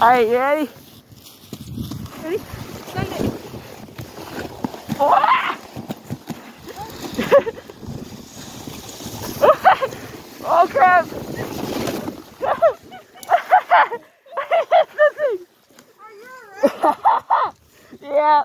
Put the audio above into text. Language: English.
Alright, you ready? Ready? Send it. oh oh crap! I hit the thing! Are you alright? yeah.